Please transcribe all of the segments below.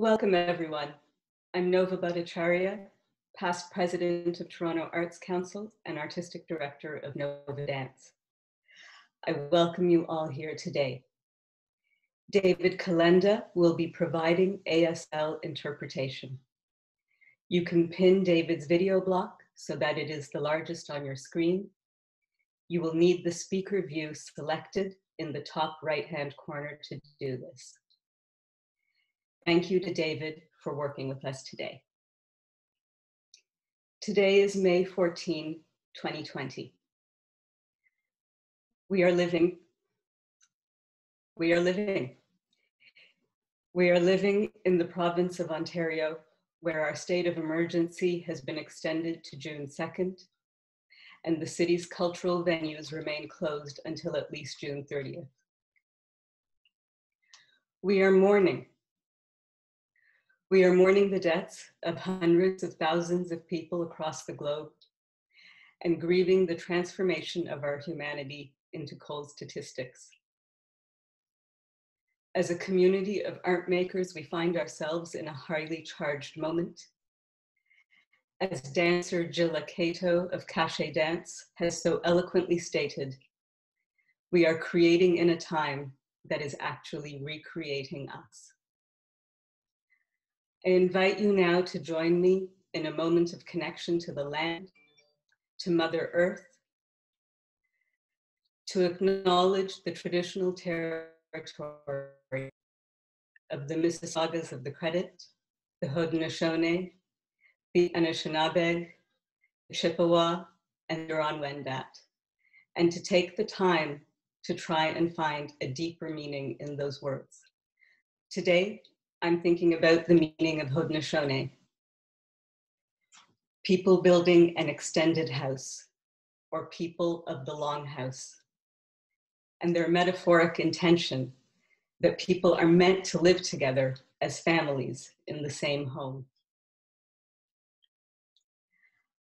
Welcome, everyone. I'm Nova Bhattacharya, past president of Toronto Arts Council and artistic director of Nova Dance. I welcome you all here today. David Kalenda will be providing ASL interpretation. You can pin David's video block so that it is the largest on your screen. You will need the speaker view selected in the top right-hand corner to do this. Thank you to David for working with us today. Today is May 14, 2020. We are living. We are living. We are living in the province of Ontario, where our state of emergency has been extended to June 2nd, and the city's cultural venues remain closed until at least June 30th. We are mourning we are mourning the deaths of hundreds of thousands of people across the globe and grieving the transformation of our humanity into cold statistics. As a community of art makers, we find ourselves in a highly charged moment. As dancer Gilla Cato of Cache Dance has so eloquently stated, we are creating in a time that is actually recreating us. I invite you now to join me in a moment of connection to the land, to Mother Earth, to acknowledge the traditional territory of the Mississaugas of the Credit, the Haudenosaunee, the Anishinaabeg, the Chippewa, and Huron-Wendat, and to take the time to try and find a deeper meaning in those words. Today, I'm thinking about the meaning of Haudenosaunee. People building an extended house, or people of the longhouse. And their metaphoric intention that people are meant to live together as families in the same home.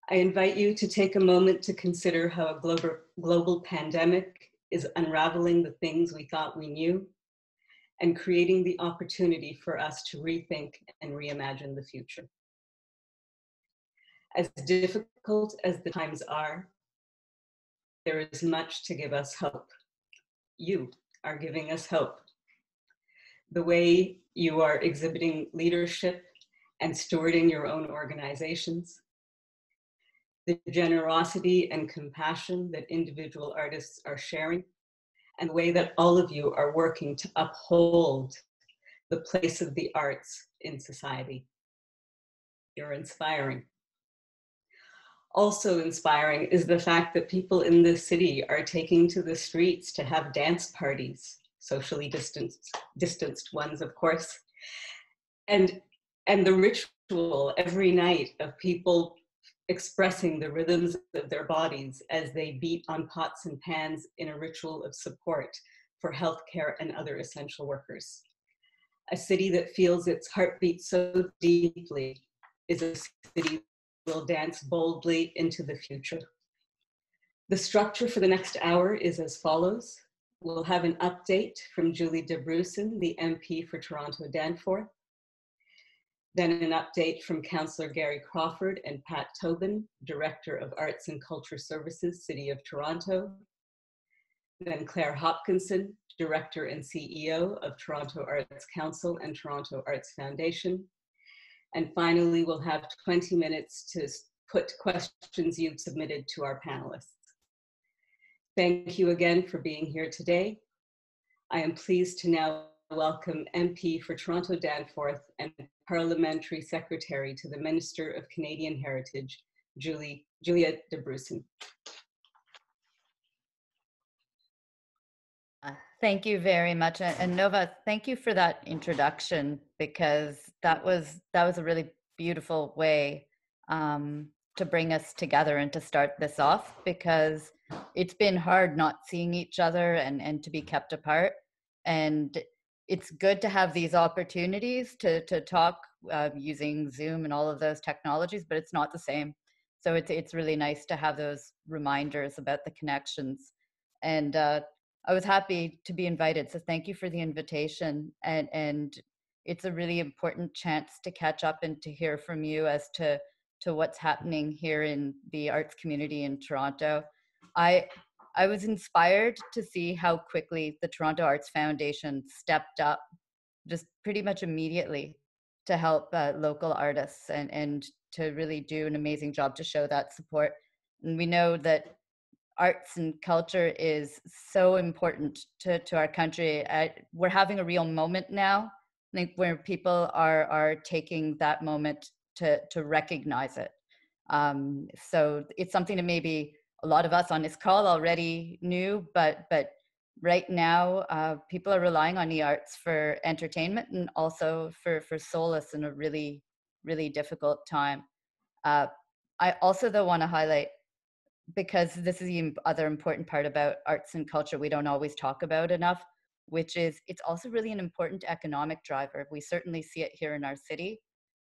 I invite you to take a moment to consider how a global, global pandemic is unraveling the things we thought we knew and creating the opportunity for us to rethink and reimagine the future. As difficult as the times are, there is much to give us hope. You are giving us hope. The way you are exhibiting leadership and stewarding your own organizations, the generosity and compassion that individual artists are sharing, and the way that all of you are working to uphold the place of the arts in society. You're inspiring. Also inspiring is the fact that people in this city are taking to the streets to have dance parties, socially distanced, distanced ones, of course. And, and the ritual every night of people expressing the rhythms of their bodies as they beat on pots and pans in a ritual of support for healthcare and other essential workers. A city that feels its heartbeat so deeply is a city that will dance boldly into the future. The structure for the next hour is as follows. We'll have an update from Julie Dabrusin, the MP for Toronto Danforth. Then an update from Councillor Gary Crawford and Pat Tobin, Director of Arts and Culture Services, City of Toronto. Then Claire Hopkinson, Director and CEO of Toronto Arts Council and Toronto Arts Foundation. And finally, we'll have 20 minutes to put questions you've submitted to our panelists. Thank you again for being here today. I am pleased to now welcome MP for Toronto Danforth and Parliamentary Secretary to the Minister of Canadian Heritage, Julie, Juliette Dabrusin. Uh, thank you very much. And Nova, thank you for that introduction because that was that was a really beautiful way um, to bring us together and to start this off because it's been hard not seeing each other and, and to be kept apart. And it's good to have these opportunities to to talk uh, using Zoom and all of those technologies, but it's not the same. So it's it's really nice to have those reminders about the connections. And uh, I was happy to be invited. So thank you for the invitation. And and it's a really important chance to catch up and to hear from you as to to what's happening here in the arts community in Toronto. I I was inspired to see how quickly the Toronto Arts Foundation stepped up just pretty much immediately to help uh, local artists and, and to really do an amazing job to show that support. And we know that arts and culture is so important to, to our country. We're having a real moment now, I think, where people are, are taking that moment to, to recognize it. Um, so it's something to maybe a lot of us on this call already knew, but, but right now uh, people are relying on the arts for entertainment and also for, for solace in a really, really difficult time. Uh, I also though want to highlight because this is the other important part about arts and culture we don't always talk about enough, which is it's also really an important economic driver. We certainly see it here in our city,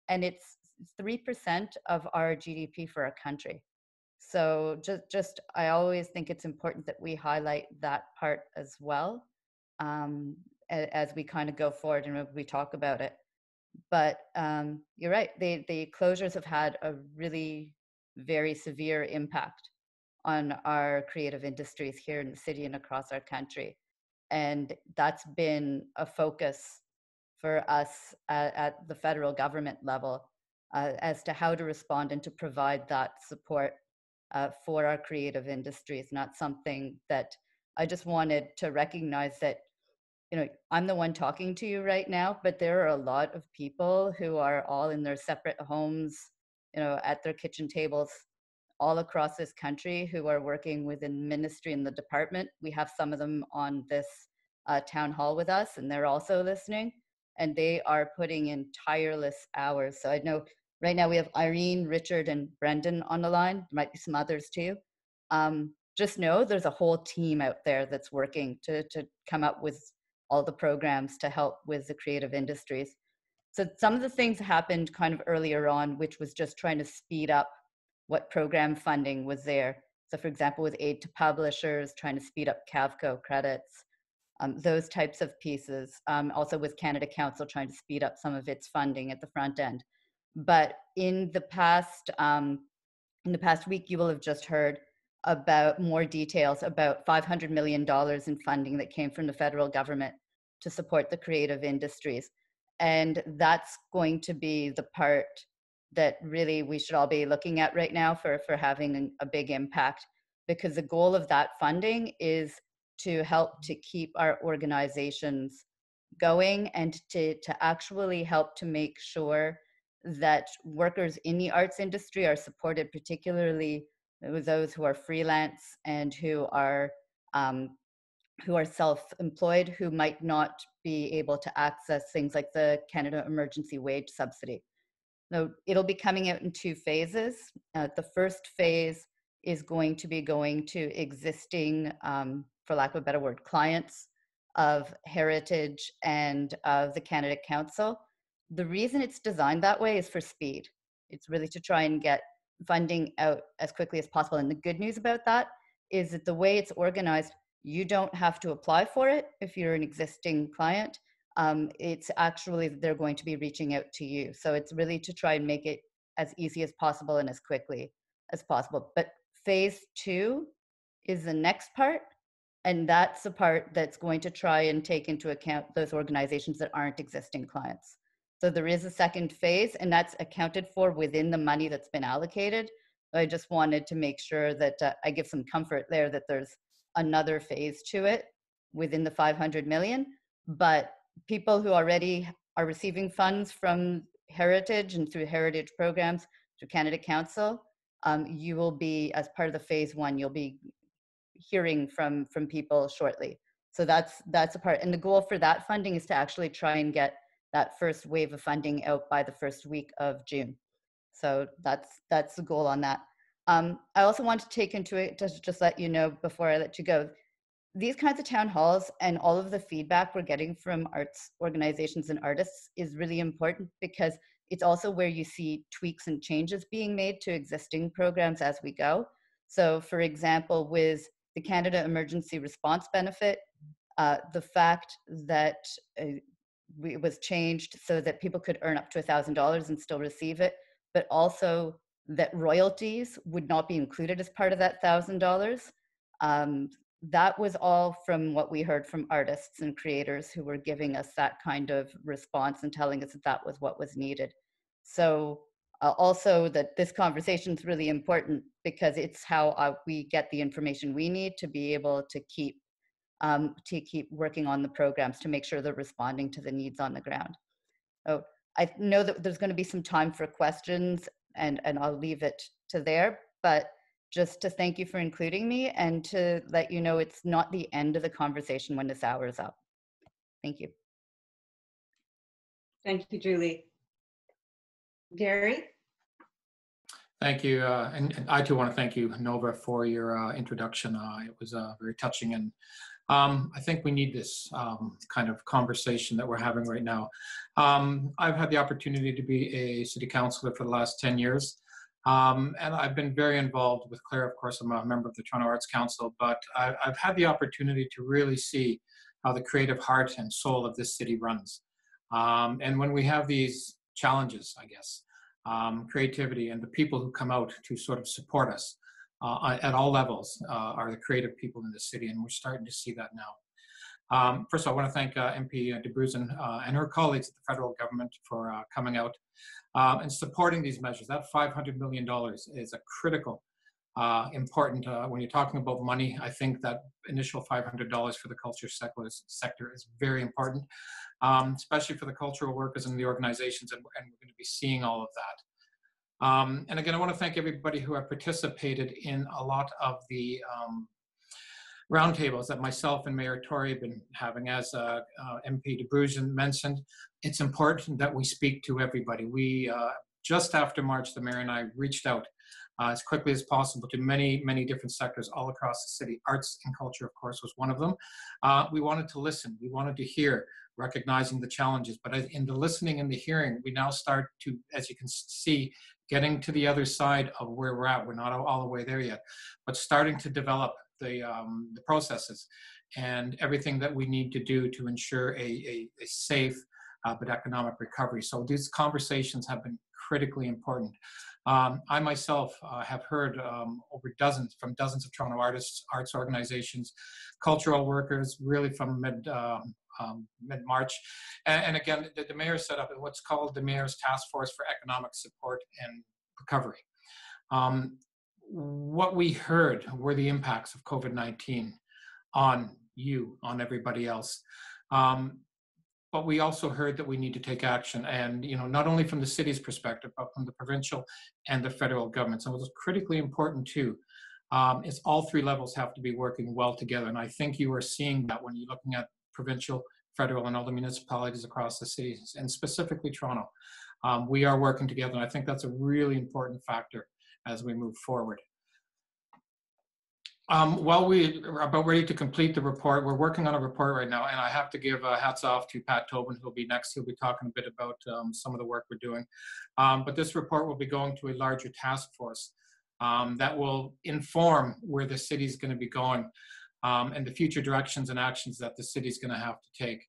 and it's 3% of our GDP for a country. So just, just I always think it's important that we highlight that part as well um, as we kind of go forward and we talk about it. But um, you're right, the, the closures have had a really very severe impact on our creative industries here in the city and across our country. And that's been a focus for us at, at the federal government level uh, as to how to respond and to provide that support uh, for our creative industries, not something that I just wanted to recognize that, you know, I'm the one talking to you right now, but there are a lot of people who are all in their separate homes, you know, at their kitchen tables all across this country who are working within ministry and the department. We have some of them on this uh, town hall with us, and they're also listening. And they are putting in tireless hours. So I know right now we have Irene, Richard, and Brendan on the line. There might be some others too. Um, just know there's a whole team out there that's working to, to come up with all the programs to help with the creative industries. So some of the things happened kind of earlier on, which was just trying to speed up what program funding was there. So for example, with aid to publishers, trying to speed up Cavco credits, um, those types of pieces. Um, also with Canada Council trying to speed up some of its funding at the front end. But in the past, um, in the past week, you will have just heard about more details about $500 million in funding that came from the federal government to support the creative industries. And that's going to be the part that really we should all be looking at right now for, for having a big impact because the goal of that funding is to help to keep our organizations going and to, to actually help to make sure that workers in the arts industry are supported, particularly those who are freelance and who are um, who are self-employed, who might not be able to access things like the Canada Emergency Wage Subsidy. So it'll be coming out in two phases. Uh, the first phase is going to be going to existing, um, for lack of a better word, clients of Heritage and of the Canada Council. The reason it's designed that way is for speed. It's really to try and get funding out as quickly as possible. And the good news about that is that the way it's organized, you don't have to apply for it if you're an existing client um, it's actually they're going to be reaching out to you. So it's really to try and make it as easy as possible and as quickly as possible. But phase two is the next part. And that's the part that's going to try and take into account those organizations that aren't existing clients. So there is a second phase, and that's accounted for within the money that's been allocated. I just wanted to make sure that uh, I give some comfort there that there's another phase to it within the 500 million. But people who already are receiving funds from Heritage and through Heritage programs through Canada Council, um, you will be, as part of the phase one, you'll be hearing from from people shortly. So that's that's a part. And the goal for that funding is to actually try and get that first wave of funding out by the first week of June. So that's that's the goal on that. Um, I also want to take into it just just let you know before I let you go these kinds of town halls and all of the feedback we're getting from arts organizations and artists is really important because it's also where you see tweaks and changes being made to existing programs as we go. So for example, with the Canada Emergency Response Benefit, uh, the fact that uh, we, was changed so that people could earn up to $1,000 and still receive it, but also that royalties would not be included as part of that $1,000. Um, that was all from what we heard from artists and creators who were giving us that kind of response and telling us that that was what was needed. So uh, also that this conversation is really important because it's how uh, we get the information we need to be able to keep um, to keep working on the programs to make sure they're responding to the needs on the ground. Oh, I know that there's going to be some time for questions and, and I'll leave it to there, but just to thank you for including me and to let you know it's not the end of the conversation when this hour is up. Thank you. Thank you, Julie. Gary? Thank you. Uh, and, and, I too want to thank you, Nova, for your uh, introduction. Uh, it was uh, very touching. And um, I think we need this um, kind of conversation that we're having right now. Um, I've had the opportunity to be a city councilor for the last 10 years. Um, and I've been very involved with Claire. Of course, I'm a member of the Toronto Arts Council, but I, I've had the opportunity to really see how the creative heart and soul of this city runs. Um, and when we have these challenges, I guess, um, creativity and the people who come out to sort of support us uh, at all levels uh, are the creative people in the city, and we're starting to see that now. Um, first of all, I want to thank uh, MP Dabrusin uh, and her colleagues at the federal government for uh, coming out and supporting these measures. That $500 million is a critical, uh, important, when you're talking about money, I think that initial $500 for the culture sector is very important um, especially for the cultural workers and the organizations, and, and we're going to be seeing all of that. Um, and again, I want to thank everybody who have participated in a lot of the um, roundtables that myself and Mayor Tory have been having. As uh, uh, MP mentioned, it's important that we speak to everybody. We, uh, just after March, the mayor and I reached out uh, as quickly as possible to many, many different sectors all across the city. Arts and culture, of course, was one of them. Uh, we wanted to listen. We wanted to hear recognizing the challenges. But in the listening and the hearing, we now start to, as you can see, getting to the other side of where we're at. We're not all the way there yet, but starting to develop the, um, the processes and everything that we need to do to ensure a, a, a safe uh, but economic recovery. So these conversations have been critically important. Um, I myself uh, have heard um, over dozens, from dozens of Toronto artists, arts organizations, cultural workers, really from mid um, um, mid-March. And, and, again, the, the mayor set up what's called the Mayor's Task Force for Economic Support and Recovery. Um, what we heard were the impacts of COVID-19 on you, on everybody else. Um, but we also heard that we need to take action and you know not only from the city's perspective but from the provincial and the federal government so it's critically important too um, is all three levels have to be working well together and i think you are seeing that when you're looking at provincial, federal, and all the municipalities across the cities, and specifically Toronto. Um, we are working together, and I think that's a really important factor as we move forward. Um, while we are about ready to complete the report, we're working on a report right now, and I have to give uh, hats off to Pat Tobin, who'll be next. He'll be talking a bit about um, some of the work we're doing. Um, but this report will be going to a larger task force um, that will inform where the city is going to be going um, and the future directions and actions that the city is going to have to take.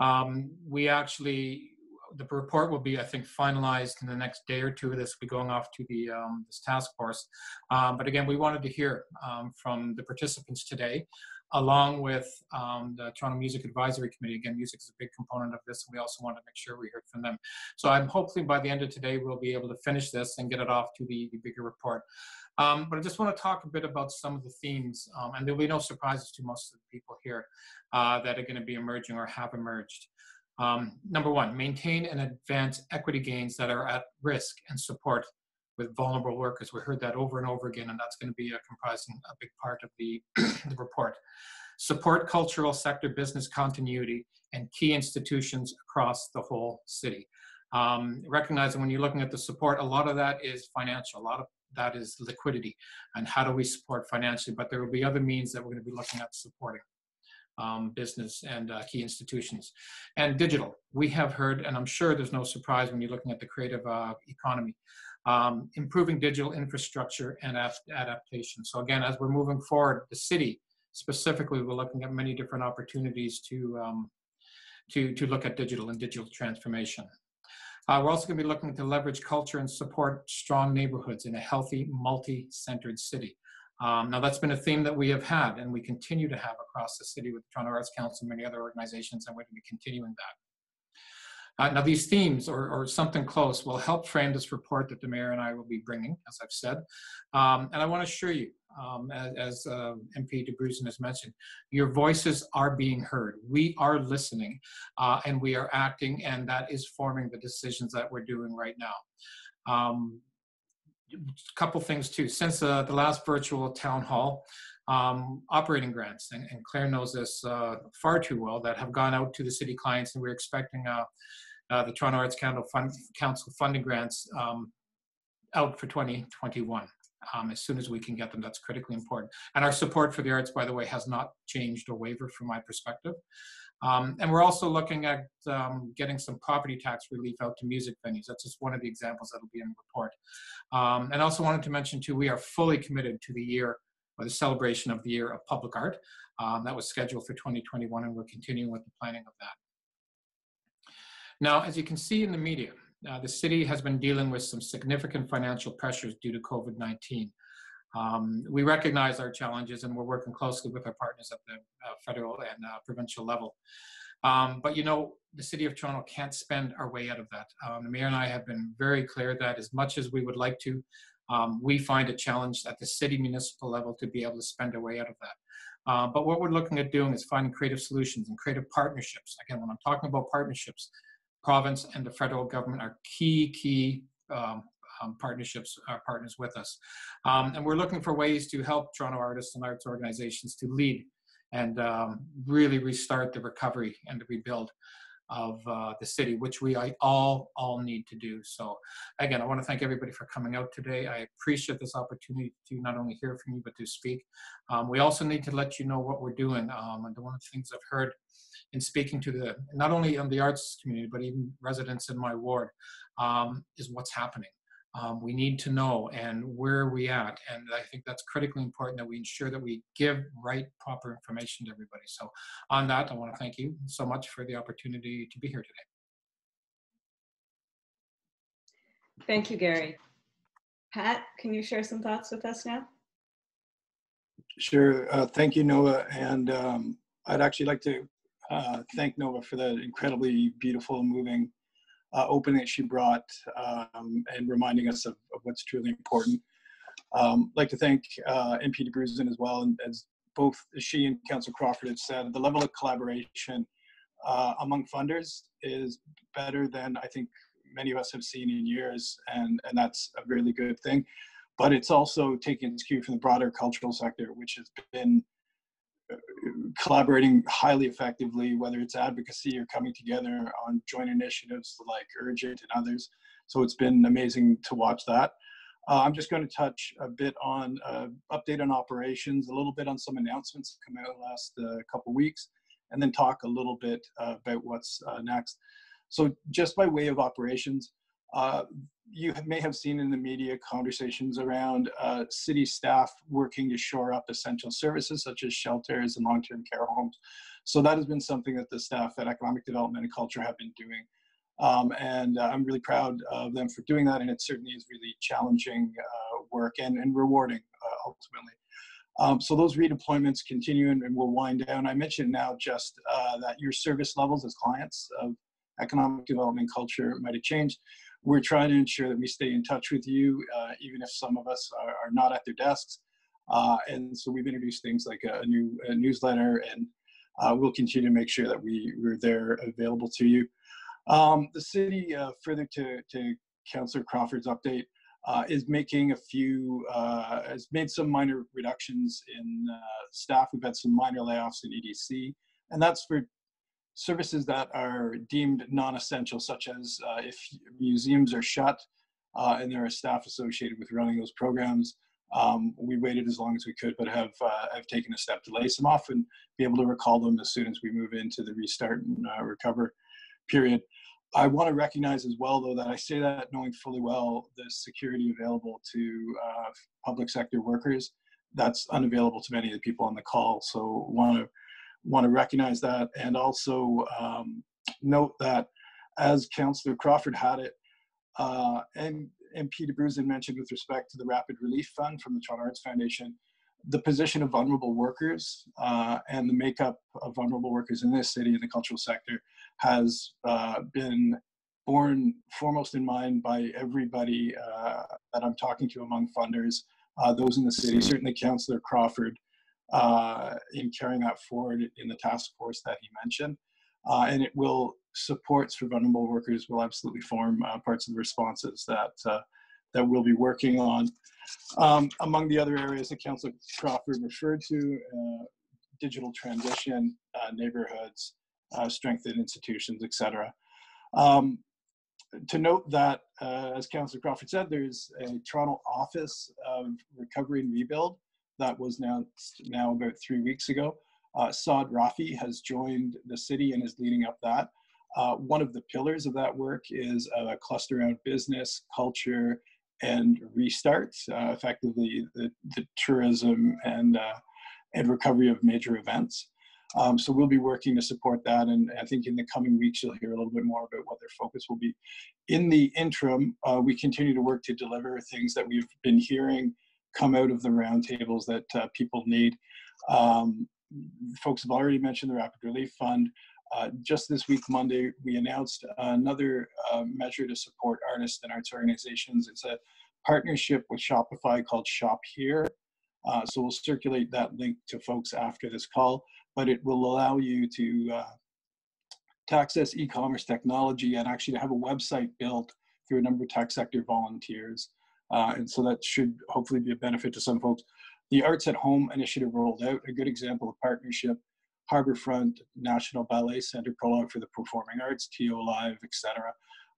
Um, we actually, the report will be, I think, finalized in the next day or two. This will be going off to the um, this task force. Um, but again, we wanted to hear um, from the participants today, along with um, the Toronto Music Advisory Committee. Again, music is a big component of this, and we also want to make sure we hear from them. So I'm hopefully by the end of today, we'll be able to finish this and get it off to the, the bigger report. Um, but I just want to talk a bit about some of the themes, um, and there'll be no surprises to most of the people here uh, that are going to be emerging or have emerged. Um, number one, maintain and advance equity gains that are at risk and support with vulnerable workers. We heard that over and over again, and that's going to be a comprising a big part of the, the report. Support cultural sector business continuity and key institutions across the whole city. Um, recognizing when you're looking at the support, a lot of that is financial. A lot of that is liquidity and how do we support financially. But there will be other means that we're going to be looking at supporting. Um, business and uh, key institutions. And digital, we have heard, and I'm sure there's no surprise when you're looking at the creative uh, economy, um, improving digital infrastructure and adaptation. So again, as we're moving forward, the city specifically, we're looking at many different opportunities to um, to, to look at digital and digital transformation. Uh, we're also going to be looking to leverage culture and support strong neighborhoods in a healthy, multi-centered city. Um, now, that's been a theme that we have had and we continue to have across the city with Toronto Arts Council and many other organizations, and we're going to be continuing that. Uh, now, these themes or, or, something close will help frame this report that the mayor and I will be bringing, as I've said. Um, and I want to assure you, um, as, as uh, MP Dabrusin has mentioned, your voices are being heard. We are listening uh, and we are acting, and that is forming the decisions that we're doing right now. Um, couple things too. Since uh, the last virtual town hall, um, operating grants, and, and, Claire knows this uh, far too well, that have gone out to the city clients, and we're expecting uh, uh, the Toronto Arts Council, fund, Council funding grants um, out for 2021. Um, as soon as we can get them, that's critically important. And our support for the arts, by the way, has not changed or wavered from my perspective. Um, and we're also looking at um, getting some property tax relief out to music venues. That's just one of the examples that'll be in the report. Um, and also wanted to mention too, we are fully committed to the year or the celebration of the year of public art. Um, that was scheduled for 2021 and we're continuing with the planning of that. Now, as you can see in the media, uh, the city has been dealing with some significant financial pressures due to COVID-19. Um, we recognize our challenges and we're working closely with our partners at the uh, federal and uh, provincial level. Um, but you know, the City of Toronto can't spend our way out of that. Um, the Mayor and I have been very clear that as much as we would like to, um, we find a challenge at the city municipal level to be able to spend our way out of that. Uh, but what we're looking at doing is finding creative solutions and creative partnerships. Again, when I'm talking about partnerships, province and the federal government are key, key um, um, partnerships, uh, partners with us. Um, and we're looking for ways to help Toronto artists and arts organizations to lead and um, really restart the recovery and the rebuild of uh, the city, which we all all need to do. So, again, I want to thank everybody for coming out today. I appreciate this opportunity to not only hear from you but to speak. Um, we also need to let you know what we're doing. Um, and one of the things I've heard in speaking to the not only on the arts community but even residents in my ward um, is what's happening um, we need to know and where are we at. And i think that's critically important that we ensure that we give right proper information to everybody. So on that i want to thank you so much for the opportunity to be here today. Thank you gary. Pat can you share some thoughts with us now? Sure uh, thank you Nova and um, i'd actually like to uh, thank nova for the incredibly beautiful moving uh, opening that she brought um, and reminding us of, of, what's truly important. Um, I'd like to thank uh, MP Dabrusin as well, and as both she and Council Crawford have said, the level of collaboration uh, among funders is better than I think many of us have seen in years, and, and that's a really good thing. But it's also taking its cue from the broader cultural sector, which has been collaborating highly effectively, whether it's advocacy or coming together on joint initiatives like Urgent and others. So it's been amazing to watch that. Uh, I'm just going to touch a bit on uh, update on operations, a little bit on some announcements that come out last uh, couple weeks, and then talk a little bit uh, about what's uh, next. So just by way of operations, uh, you may have seen in the media conversations around uh, city staff working to shore up essential services such as shelters and long-term care homes. So that has been something that the staff at Economic Development and Culture have been doing. Um, and uh, I'm really proud of them for doing that. And it certainly is really challenging uh, work and, and rewarding uh, ultimately. Um, so those redeployments continue and, and will wind down. I mentioned now just uh, that your service levels as clients of economic development culture might have changed we're trying to ensure that we stay in touch with you, uh, even if some of us are, are not at their desks. Uh, and so we've introduced things like a, new a newsletter, and uh, we'll continue to make sure that we, we're there available to you. Um, the city, uh, further to, to Councillor Crawford's update, uh, is making a few, uh, has made some minor reductions in staff. We've had some minor layoffs in EDC, and that's for services that are deemed non-essential, such as uh, if museums are shut uh, and there are staff associated with running those programs. Um, we waited as long as we could, but have uh, have taken a step to lay some off and be able to recall them as soon as we move into the restart and uh, recover period. I want to recognize as well, though, that I say that knowing fully well the security available to uh, public sector workers. That's unavailable to many of the people on the call. So want to want to recognize that and also um, note that as Councillor Crawford had it, uh, and MP de Dabrusin mentioned with respect to the Rapid Relief Fund from the Toronto Arts Foundation, the position of vulnerable workers uh, and the makeup of vulnerable workers in this city in the cultural sector has uh, been borne foremost in mind by everybody uh, that I'm talking to among funders, uh, those in the city, certainly Councillor Crawford, uh, in carrying that forward in the task force that he mentioned. Uh, and it will supports for vulnerable workers will absolutely form uh, parts of the responses that uh, that we'll be working on. Um, among the other areas that Councillor Crawford referred to, uh, digital transition, uh, neighborhoods, strengthened institutions, etc. Um, to note that, as Councillor Crawford said, there's a Toronto Office of Recovery and Rebuild that was announced now about three weeks ago. Uh, Saad Rafi has joined the city and is leading up that. Uh, one of the pillars of that work is a cluster around business, culture, and restart, uh, effectively the, the, tourism and, uh, and recovery of major events. Um, so we'll be working to support that, and I think in the coming weeks you'll hear a little bit more about what their focus will be. In the interim, uh, we continue to work to deliver things that we've been hearing come out of the roundtables that uh, people need. Um, folks have already mentioned the Rapid Relief Fund. Uh, just this week, Monday, we announced another uh, measure to support artists and arts organizations. It's a partnership with Shopify called Shop Here. Uh, so we'll circulate that link to folks after this call, but it will allow you to, uh, to access e-commerce technology and actually to have a website built through a number of tech sector volunteers. Uh, and so that should hopefully be a benefit to some folks. The Arts at Home initiative rolled out, a good example of partnership Harborfront National Ballet Center Prologue for the Performing Arts, TO Live, etc.,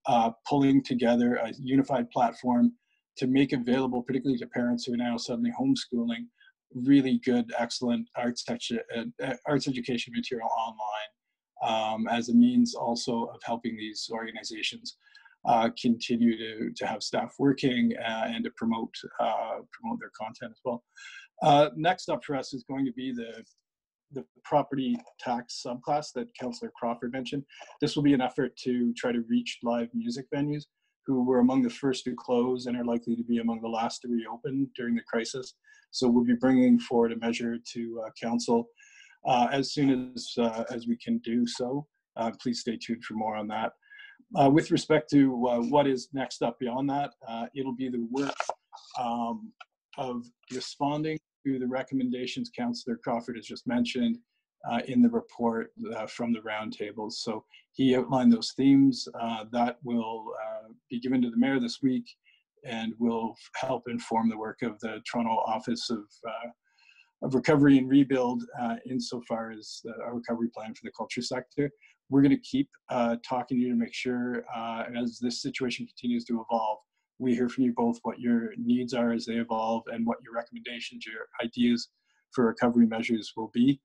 uh, pulling together a unified platform to make available, particularly to parents who are now suddenly homeschooling, really good, excellent arts, uh, uh, arts education material online um, as a means also of helping these organizations uh, continue to, to have staff working uh, and to promote uh, promote their content as well. Uh, next up for us is going to be the the property tax subclass that Councillor Crawford mentioned. This will be an effort to try to reach live music venues who were among the first to close and are likely to be among the last to reopen during the crisis. So we'll be bringing forward a measure to uh, council uh, as soon as, as we can do so. Please stay tuned for more on that. Uh, with respect to uh, what is next up beyond that, it'll be the work um, of responding to the recommendations Councillor Crawford has just mentioned uh, in the report uh, from the roundtables. So he outlined those themes uh, that will uh, be given to the mayor this week and will help inform the work of the Toronto Office of, uh, of Recovery and Rebuild uh, insofar as our recovery plan for the culture sector. We're going to keep talking to you to make sure as this situation continues to evolve we hear from you both what your needs are as they evolve and what your recommendations, your ideas for recovery measures will be.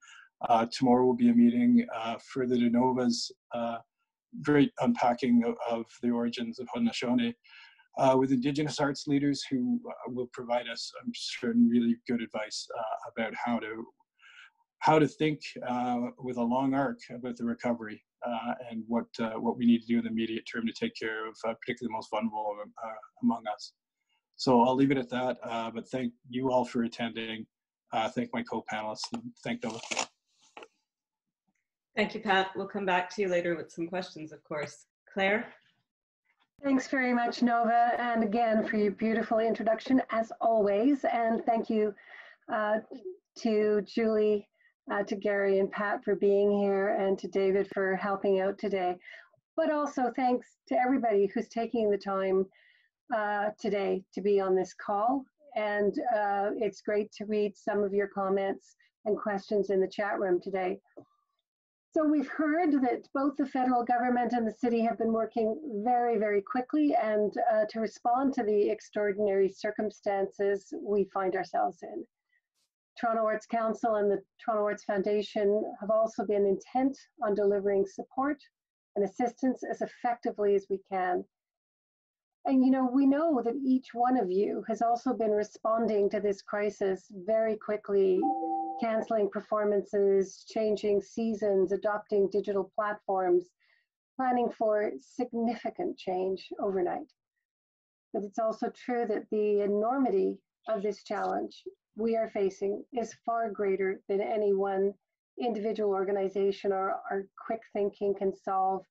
Uh, tomorrow will be a meeting uh, for the DeNova's uh, great unpacking of, of, the origins of Haudenosaunee uh, with Indigenous arts leaders who uh, will provide us, I'm sure, really good advice uh, about how to how to think with a long arc about the recovery uh, and what uh, what we need to do in the immediate term to take care of uh, particularly the most vulnerable among us. So I'll leave it at that. but thank you all for attending. thank my co-panelists and thank Nova. Thank you, Pat. We'll come back to you later with some questions, of course. Claire? Thanks very much, Nova, and again for your beautiful introduction, as always. And thank you uh, to Julie uh, to Gary and Pat for being here and to David for helping out today. But also thanks to everybody who's taking the time uh, today to be on this call. And uh, it's great to read some of your comments and questions in the chat room today. So we've heard that both the federal government and the city have been working very, very quickly and uh, to respond to the extraordinary circumstances we find ourselves in. Toronto Arts Council and the Toronto Arts Foundation have also been intent on delivering support and assistance as effectively as we can. And you know, we know that each one of you has also been responding to this crisis very quickly, canceling performances, changing seasons, adopting digital platforms, planning for significant change overnight. But it's also true that the enormity of this challenge we are facing is far greater than any one individual organization or, or quick thinking can solve.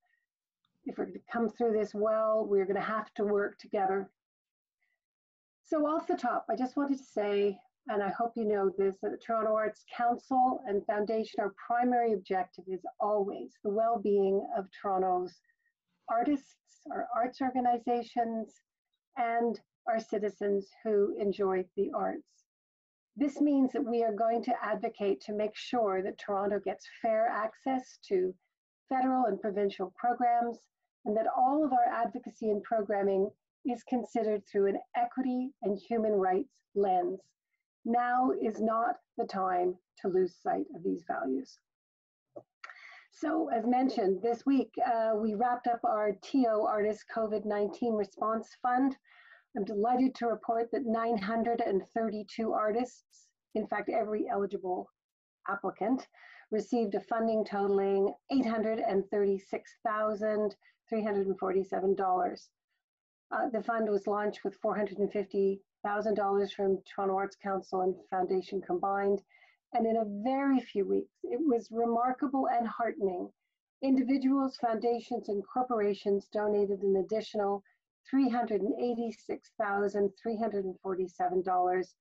If we're going to come through this well, we're going to have to work together. So off the top, I just wanted to say, and I hope you know this, that the Toronto Arts Council and Foundation, our primary objective is always the well-being of Toronto's artists, our arts organizations, and our citizens who enjoy the arts. This means that we are going to advocate to make sure that Toronto gets fair access to federal and provincial programs and that all of our advocacy and programming is considered through an equity and human rights lens. Now is not the time to lose sight of these values. So as mentioned, this week uh, we wrapped up our TO Artist COVID-19 Response Fund. I'm delighted to report that 932 artists, in fact, every eligible applicant, received a funding totaling $836,347. Uh, the fund was launched with $450,000 from Toronto Arts Council and Foundation combined. And in a very few weeks, it was remarkable and heartening. Individuals, foundations, and corporations donated an additional $386,347,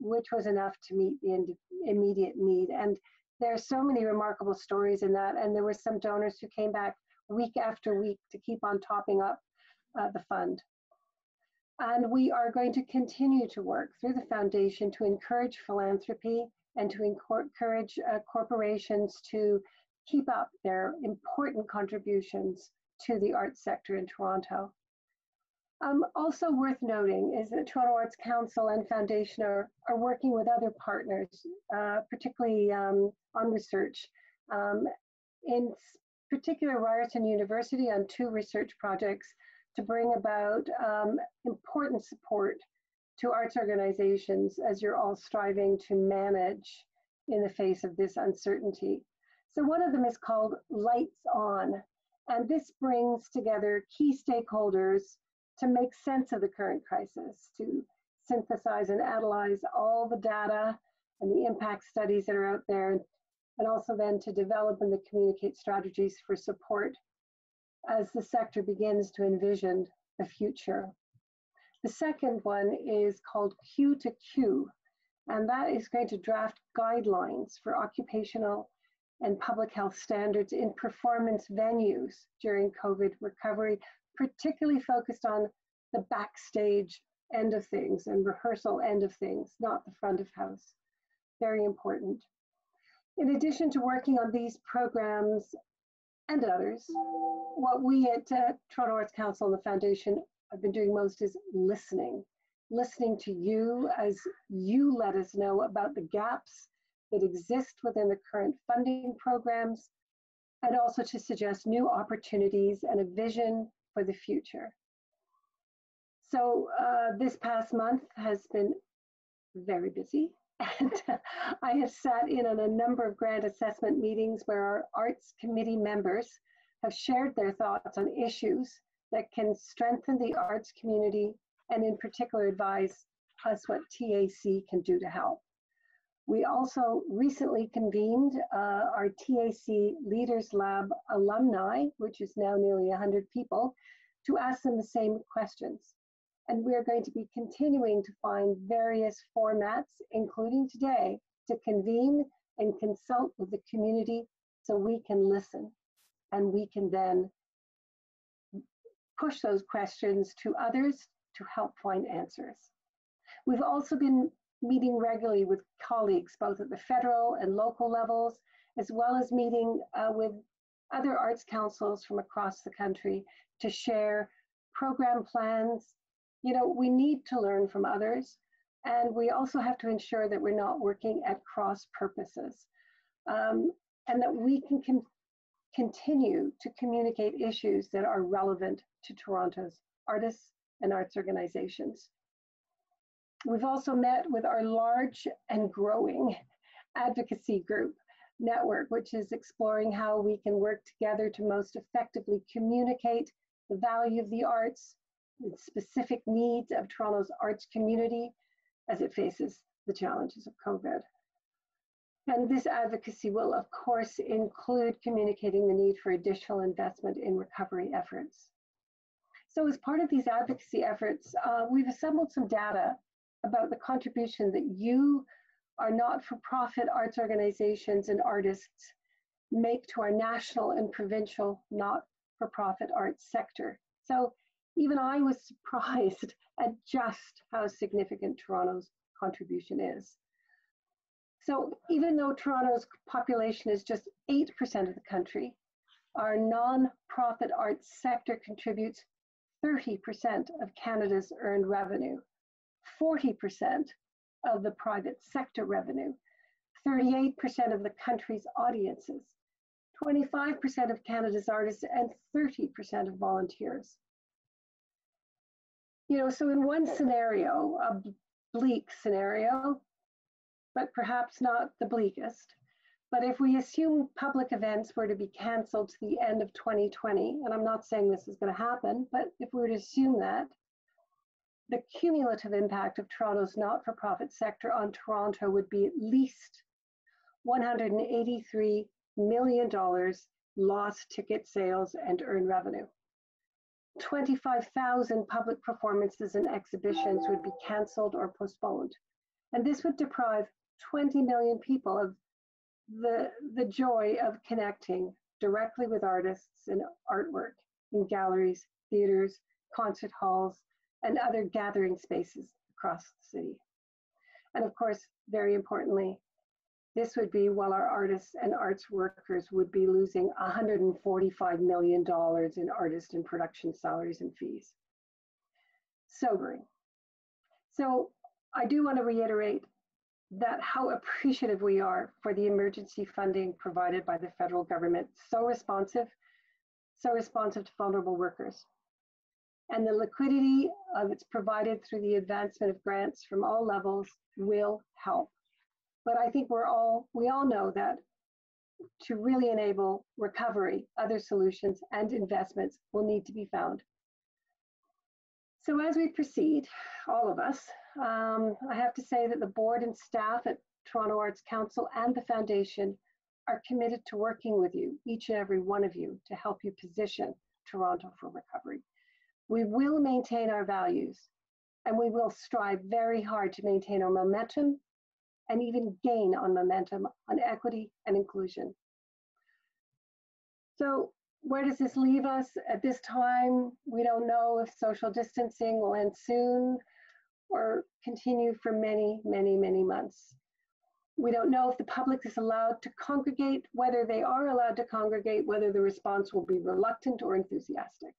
which was enough to meet the immediate need. And there are so many remarkable stories in that. And there were some donors who came back week after week to keep on topping up uh, the fund. And we are going to continue to work through the foundation to encourage philanthropy and to encourage uh, corporations to keep up their important contributions to the arts sector in Toronto. Um, also worth noting is that Toronto Arts Council and Foundation are, are working with other partners, uh, particularly um, on research. Um, in particular, Ryerson University on two research projects to bring about um, important support to arts organizations as you're all striving to manage in the face of this uncertainty. So one of them is called Lights On, and this brings together key stakeholders to make sense of the current crisis, to synthesize and analyze all the data and the impact studies that are out there, and also then to develop and to communicate strategies for support as the sector begins to envision the future. The second one is called Q to Q, and that is going to draft guidelines for occupational and public health standards in performance venues during COVID recovery particularly focused on the backstage end of things and rehearsal end of things, not the front of house. Very important. In addition to working on these programs and others, what we at uh, Toronto Arts Council and the Foundation have been doing most is listening. Listening to you as you let us know about the gaps that exist within the current funding programs and also to suggest new opportunities and a vision for the future. So uh, this past month has been very busy and I have sat in on a number of grant assessment meetings where our arts committee members have shared their thoughts on issues that can strengthen the arts community and in particular advise us what TAC can do to help. We also recently convened uh, our TAC Leaders Lab alumni, which is now nearly 100 people, to ask them the same questions. And we're going to be continuing to find various formats, including today, to convene and consult with the community so we can listen and we can then push those questions to others to help find answers. We've also been meeting regularly with colleagues, both at the federal and local levels, as well as meeting uh, with other arts councils from across the country to share program plans. You know, we need to learn from others, and we also have to ensure that we're not working at cross purposes, um, and that we can continue to communicate issues that are relevant to Toronto's artists and arts organizations. We've also met with our large and growing advocacy group network, which is exploring how we can work together to most effectively communicate the value of the arts, the specific needs of Toronto's arts community as it faces the challenges of COVID. And this advocacy will, of course, include communicating the need for additional investment in recovery efforts. So as part of these advocacy efforts, uh, we've assembled some data about the contribution that you, our not-for-profit arts organizations and artists, make to our national and provincial not-for-profit arts sector. So even I was surprised at just how significant Toronto's contribution is. So even though Toronto's population is just 8% of the country, our non-profit arts sector contributes 30% of Canada's earned revenue, 40% of the private sector revenue, 38% of the country's audiences, 25% of Canada's artists, and 30% of volunteers. You know, so in one scenario, a bleak scenario, but perhaps not the bleakest, but if we assume public events were to be canceled to the end of 2020, and I'm not saying this is going to happen, but if we were to assume that, the cumulative impact of Toronto's not for profit sector on Toronto would be at least $183 million lost ticket sales and earned revenue. 25,000 public performances and exhibitions would be cancelled or postponed. And this would deprive 20 million people of the, the joy of connecting directly with artists and artwork in galleries, theaters, concert halls, and other gathering spaces across the city. And of course, very importantly, this would be while our artists and arts workers would be losing $145 million in artist and production salaries and fees. Sobering. So I do want to reiterate that how appreciative we are for the emergency funding provided by the federal government. So responsive, so responsive to vulnerable workers. And the liquidity of it's provided through the advancement of grants from all levels will help. But I think we're all, we all know that to really enable recovery, other solutions and investments will need to be found. So as we proceed, all of us, um, I have to say that the board and staff at Toronto Arts Council and the foundation are committed to working with you, each and every one of you, to help you position Toronto for recovery. We will maintain our values and we will strive very hard to maintain our momentum and even gain on momentum on equity and inclusion. So where does this leave us at this time? We don't know if social distancing will end soon or continue for many, many, many months. We don't know if the public is allowed to congregate, whether they are allowed to congregate, whether the response will be reluctant or enthusiastic.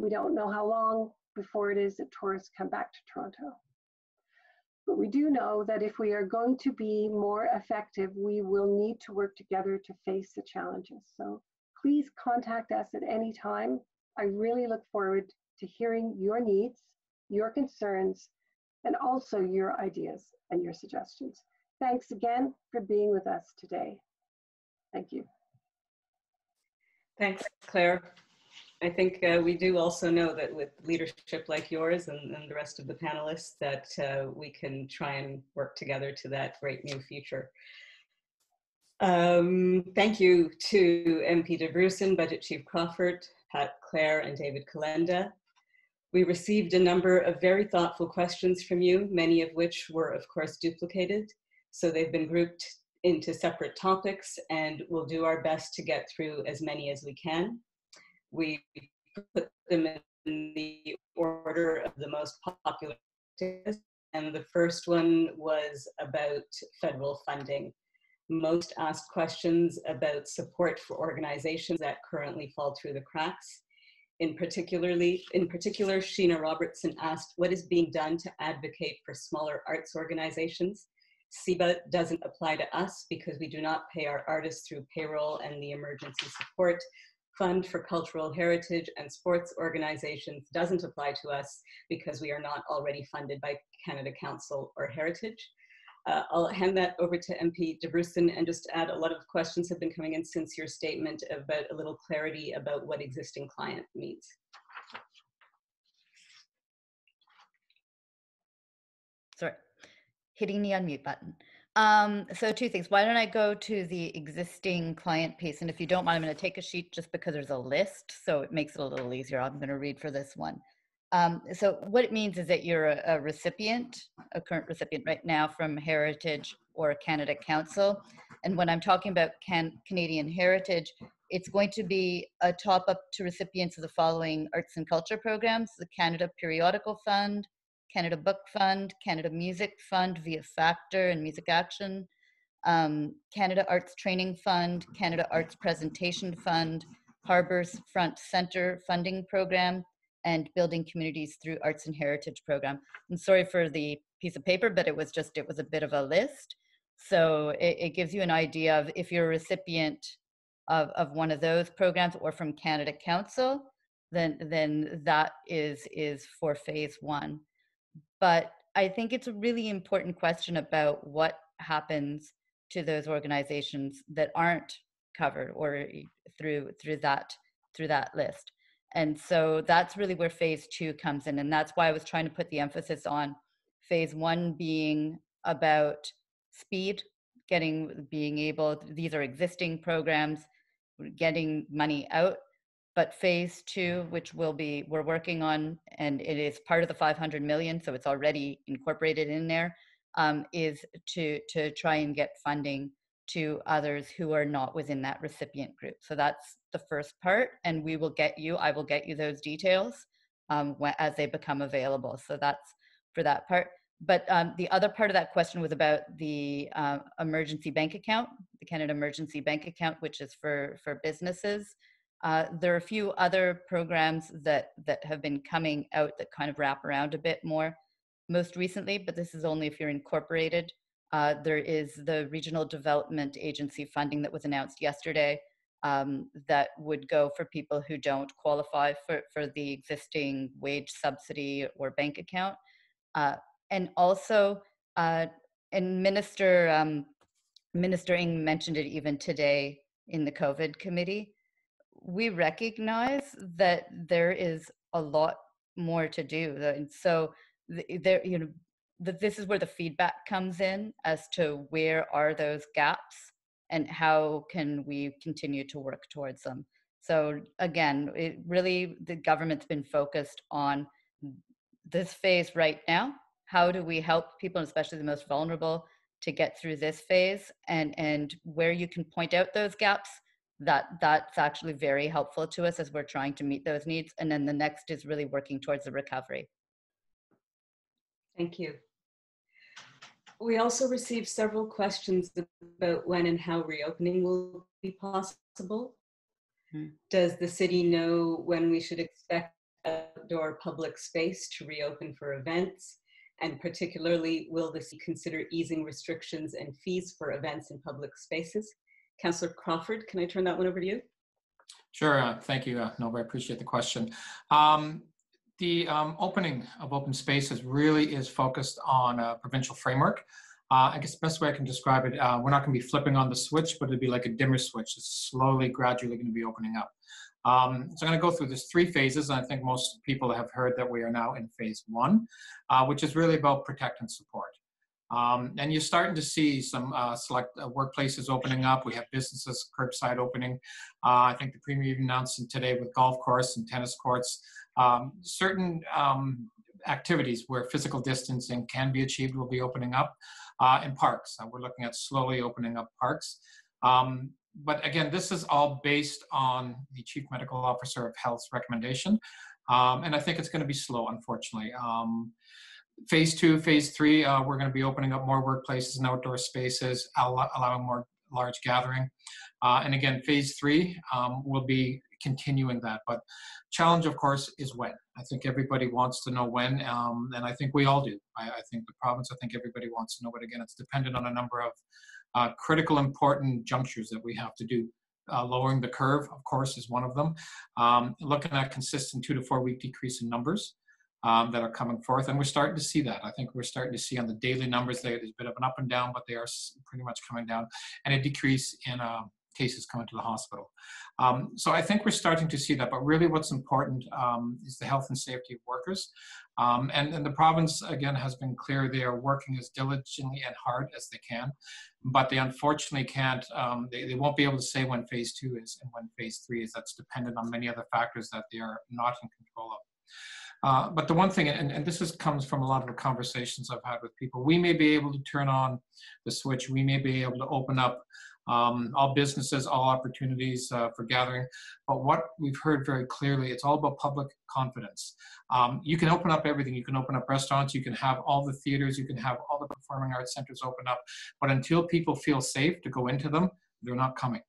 We don't know how long before it is that tourists come back to Toronto. But we do know that if we are going to be more effective, we will need to work together to face the challenges. So please contact us at any time. I really look forward to hearing your needs, your concerns, and also your ideas and your suggestions. Thanks again for being with us today. Thank you. Thanks, Claire. I think uh, we do also know that with leadership like yours and, and the rest of the panelists that uh, we can try and work together to that great new future. Um, thank you to MP de Budget Chief Crawford, Pat Clare, and David Calenda. We received a number of very thoughtful questions from you, many of which were, of course, duplicated. So they've been grouped into separate topics, and we'll do our best to get through as many as we can. We put them in the order of the most popular, and the first one was about federal funding. Most asked questions about support for organizations that currently fall through the cracks. In particularly in particular sheena robertson asked what is being done to advocate for smaller arts organizations? CEBA doesn't apply to us because we do not pay our artists through payroll and the emergency support fund for cultural heritage and sports organizations doesn't apply to us because we are not already funded by Canada Council or Heritage. Uh, I'll hand that over to MP Dabrusin and just add a lot of questions have been coming in since your statement about a little clarity about what existing client means. Sorry, hitting the unmute button. Um, so two things. Why don't I go to the existing client piece? And if you don't mind, I'm going to take a sheet just because there's a list, so it makes it a little easier. I'm going to read for this one. Um, so what it means is that you're a, a, recipient, a current recipient right now from Heritage or Canada Council. And when I'm talking about can, Canadian Heritage, it's going to be a top up to recipients of the following arts and culture programs, the Canada Periodical Fund, Canada Book Fund, Canada Music Fund via Factor and Musicaction, um, Canada Arts Training Fund, Canada Arts Presentation Fund, Harbors Front Center Funding Program, and Building Communities through Arts and Heritage Program. I'm sorry for the piece of paper, but it was just, it was a bit of a list. So it, it gives you an idea of if you're a recipient of, of one of those programs or from Canada Council, then, then that is, is for phase one. But I think it's a really important question about what happens to those organizations that aren't covered or eh, through through that through that list. And so that's really where phase two comes in. And that's why I was trying to put the emphasis on phase one being about speed, getting being able, these are existing programs, getting money out but phase two, which will be, we're working on, and it is part of the 500 million, so it's already incorporated in there, um, is to, to try and get funding to others who are not within that recipient group. So that's the first part, and we will get you, I will get you those details um, as they become available. So that's for that part. But um, the other part of that question was about the uh, emergency bank account, the Canada Emergency Bank Account, which is for, for businesses. Uh, there are a few other programs that, that have been coming out that kind of wrap around a bit more most recently, but this is only if you're incorporated. Uh, there is the Regional Development Agency funding that was announced yesterday um, that would go for people who don't qualify for, for the existing wage subsidy or bank account. Uh, and also, uh, and Minister, um, Minister Ng mentioned it even today in the COVID committee, we recognize that there is a lot more to do and so there you know this is where the feedback comes in as to where are those gaps and how can we continue to work towards them. So again it really the government's been focused on this phase right now. How do we help people especially the most vulnerable to get through this phase? And and where you can point out those gaps that that's actually very helpful to us as we're trying to meet those needs. And then the next is really working towards the recovery. Thank you. We also received several questions about when and how reopening will be possible. Hmm. Does the city know when we should expect outdoor public space to reopen for events? And particularly, will the city consider easing restrictions and fees for events in public spaces? Councillor Crawford, can I turn that one over to you? Sure. Uh, thank you, uh, Nova. I appreciate the question. Um, the um, opening of open spaces really is focused on a provincial framework. Uh, I guess the best way I can describe it, uh, we're not going to be flipping on the switch, but it'd be like a dimmer switch. It's slowly, gradually going to be opening up. Um, so I'm going to go through this three phases. And I think most people have heard that we are now in phase one, uh, which is really about protect and support. Um, and you're starting to see some uh, select uh, workplaces opening up. We have businesses curbside opening. Uh, I think the Premier even announced today with golf course and tennis courts. Um, certain um, activities where physical distancing can be achieved will be opening up uh, in parks. Uh, we're looking at slowly opening up parks. Um, but again, this is all based on the Chief Medical Officer of Health's recommendation. Um, and I think it's going to be slow, unfortunately. Phase two, phase three, uh, we're going to be opening up more workplaces and outdoor spaces, allowing more large gathering. Uh, and again, phase three um, will be continuing that. But challenge, of course, is when. I think everybody wants to know when, um, and I think we all do. I, I, think the province, I think everybody wants to know. But again, it's dependent on a number of uh, critical, important junctures that we have to do. Uh, lowering the curve, of course, is one of them. Um, looking at consistent two to four week decrease in numbers. Um, that are coming forth, and we're starting to see that. I think we're starting to see on the daily numbers there, there's a bit of an up and down, but they are pretty much coming down, and a decrease in uh, cases coming to the hospital. Um, so I think we're starting to see that, but really what's important um, is the health and safety of workers. Um, and, and the province, again, has been clear they are working as diligently and hard as they can, but they unfortunately can't, um, they, they won't be able to say when phase two is and when phase three is. That's dependent on many other factors that they are not in control of. Uh, but the one thing, and, and this is, comes from a lot of the conversations I've had with people, we may be able to turn on the switch, we may be able to open up um, all businesses, all opportunities uh, for gathering. But what we've heard very clearly, it's all about public confidence. Um, you can open up everything. You can open up restaurants. You can have all the theaters. You can have all the performing arts centers open up. But until people feel safe to go into them, they're not coming.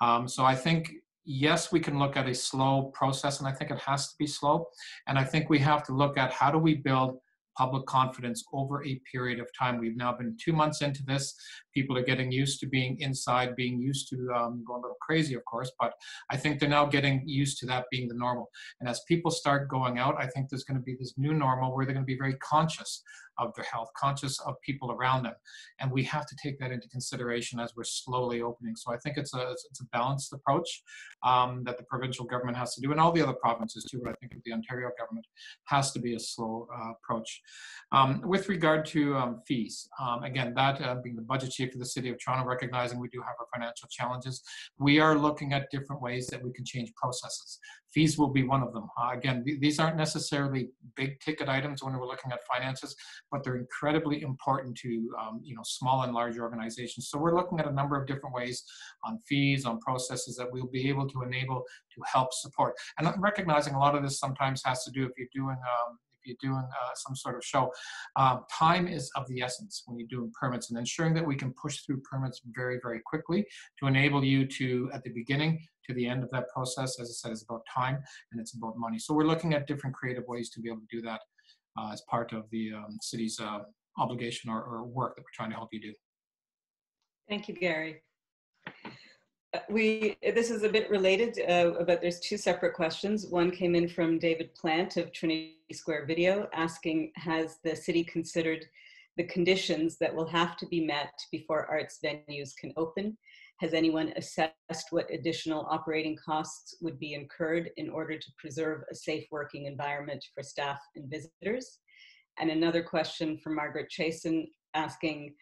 Um, so I think yes, we can look at a slow process, and I think it has to be slow. And I think we have to look at how do we build public confidence over a period of time. We've now been two months into this. People are getting used to being inside, being used to um, going a little crazy, of course, but I think they're now getting used to that being the normal. And as people start going out, I think there's going to be this new normal where they're going to be very conscious of their health, conscious of people around them. And we have to take that into consideration as we're slowly opening. So I think it's a, it's a balanced approach um, that the provincial government has to do, and all the other provinces too, but I think the Ontario government has to be a slow uh, approach. Um, with regard to um, fees, um, again, that uh, being the budget of the City of Toronto, recognizing we do have our financial challenges, we are looking at different ways that we can change processes. Fees will be one of them. Uh, again, these aren't necessarily big ticket items when we're looking at finances, but they're incredibly important to um, you know small and large organizations. So we're looking at a number of different ways on fees, on processes that we'll be able to enable to help support. And recognizing a lot of this sometimes has to do if you're doing um, you're doing uh, some sort of show. Uh, time is of the essence when you're doing permits and ensuring that we can push through permits very, very quickly to enable you to, at the beginning to the end of that process, as I said, is about time and it's about money. So we're looking at different creative ways to be able to do that uh, as part of the um, city's uh, obligation or, or work that we're trying to help you do. Thank you, Gary we this is a bit related, uh, but there's two separate questions. One came in from David Plant of Trinity Square Video asking, has the city considered the conditions that will have to be met before arts venues can open? Has anyone assessed what additional operating costs would be incurred in order to preserve a safe working environment for staff and visitors? And another question from Margaret Chasen asking,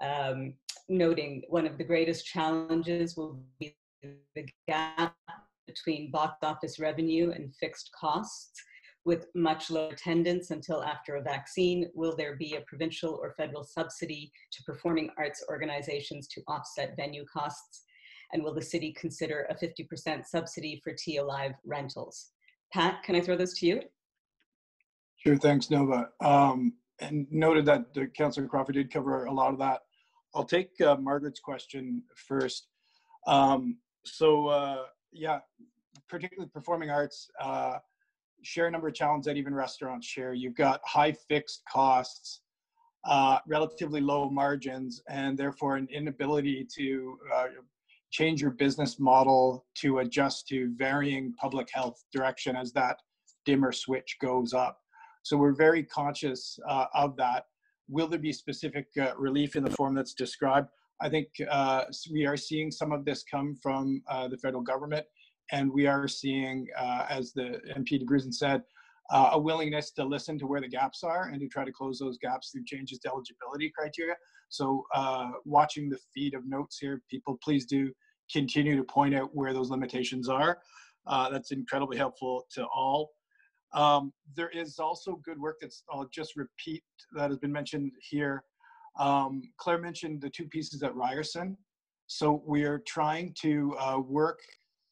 um, noting one of the greatest challenges will be the gap between box office revenue and fixed costs. With much low attendance until after a vaccine, will there be a provincial or federal subsidy to performing arts organizations to offset venue costs? And will the city consider a 50% subsidy for TO Live rentals? Pat, can I throw those to you? Sure, thanks, Nova. Um, and noted that uh, Councillor Crawford did cover a lot of that. I'll take uh, Margaret's question first. Um, so uh, yeah, particularly performing arts uh, share a number of challenges that even restaurants share. You've got high fixed costs, uh, relatively low margins, and therefore an inability to uh, change your business model to adjust to varying public health direction as that dimmer switch goes up. So we're very conscious uh, of that. Will there be specific uh, relief in the form that's described? I think uh, we are seeing some of this come from uh, the federal government, and we are seeing, uh, as the MP Dabrusin said, uh, a willingness to listen to where the gaps are and to try to close those gaps through changes to eligibility criteria. So uh, watching the feed of notes here, people please do continue to point out where those limitations are. that's incredibly helpful to all. Um, there is also good work that's, I'll just repeat, that has been mentioned here. Um, Claire mentioned the two pieces at Ryerson. So we're trying to uh, work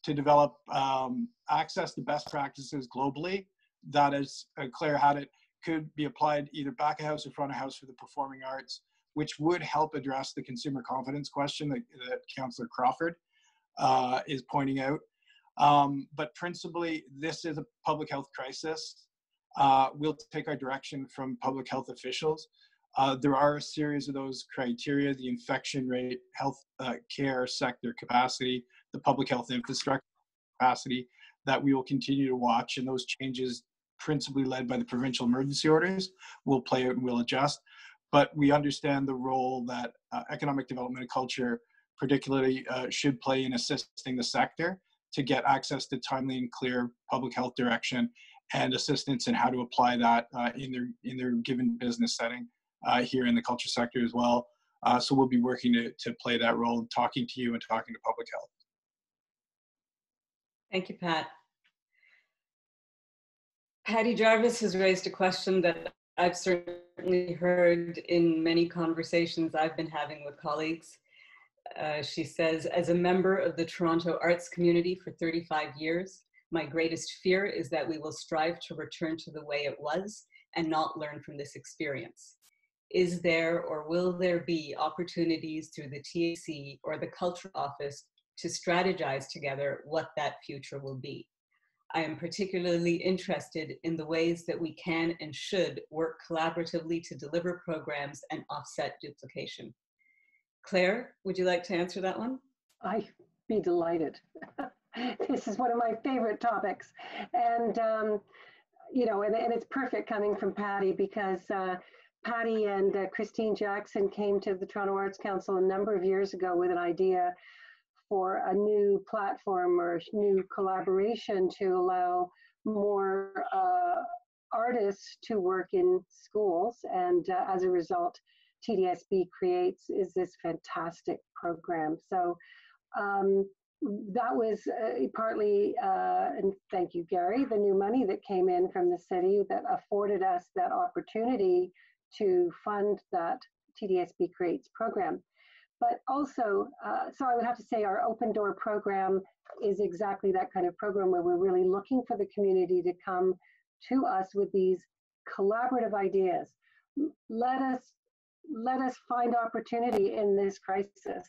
to develop um, access to best practices globally. That, as uh, Claire had it, could be applied either back of house or front of house for the performing arts, which would help address the consumer confidence question that, that Councillor Crawford uh, is pointing out. Um, but principally, this is a public health crisis. Uh, we'll take our direction from public health officials. Uh, there are a series of those criteria, the infection rate, health uh, care sector capacity, the public health infrastructure capacity that we will continue to watch and those changes principally led by the provincial emergency orders, will play out and will adjust. But we understand the role that uh, economic development and culture, particularly, uh, should play in assisting the sector to get access to timely and clear public health direction and assistance in how to apply that uh, in their in their given business setting uh, here in the culture sector as well. Uh, so we'll be working to, to play that role, talking to you and talking to public health. Thank you, Pat. Patty Jarvis has raised a question that I've certainly heard in many conversations I've been having with colleagues. Uh, she says, as a member of the Toronto arts community for 35 years, my greatest fear is that we will strive to return to the way it was and not learn from this experience. Is there or will there be opportunities through the TAC or the Culture Office to strategize together what that future will be? I am particularly interested in the ways that we can and should work collaboratively to deliver programs and offset duplication. Claire, would you like to answer that one? I'd be delighted. this is one of my favorite topics. And, um, you know, and, and it's perfect coming from Patty because uh, Patty and uh, Christine Jackson came to the Toronto Arts Council a number of years ago with an idea for a new platform or new collaboration to allow more uh, artists to work in schools. And uh, as a result, TDSB creates is this fantastic program. So um, that was uh, partly, uh, and thank you, Gary, the new money that came in from the city that afforded us that opportunity to fund that TDSB Creates program. But also, uh, so I would have to say our open door program is exactly that kind of program where we're really looking for the community to come to us with these collaborative ideas. Let us let us find opportunity in this crisis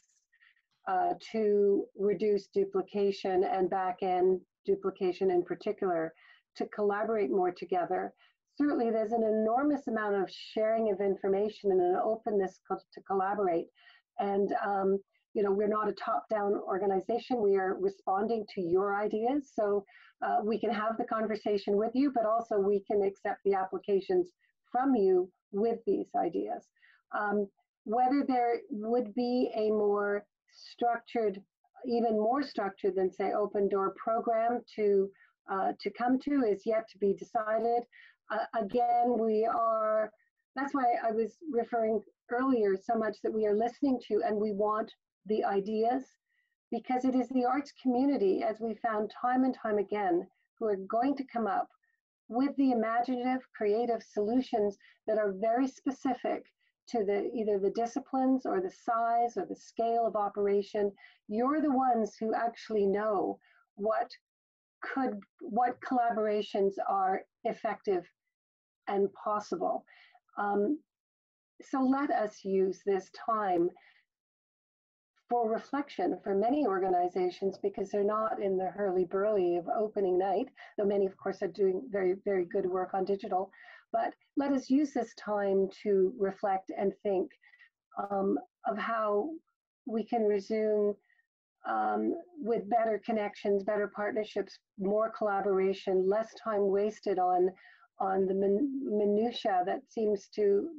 uh, to reduce duplication and back end duplication in particular, to collaborate more together. Certainly, there's an enormous amount of sharing of information and an openness to collaborate. And um, you know, we're not a top-down organization. We are responding to your ideas, so uh, we can have the conversation with you, but also we can accept the applications from you with these ideas. Um, whether there would be a more structured, even more structured than say open door program to uh, to come to is yet to be decided. Uh, again, we are. That's why I was referring earlier so much that we are listening to and we want the ideas because it is the arts community, as we found time and time again, who are going to come up with the imaginative, creative solutions that are very specific to the either the disciplines or the size or the scale of operation you're the ones who actually know what could what collaborations are effective and possible. Um, so let us use this time for reflection for many organizations because they're not in the hurly-burly of opening night though many of course are doing very very good work on digital but let us use this time to reflect and think um, of how we can resume um, with better connections, better partnerships, more collaboration, less time wasted on on the min- minutia that seems to,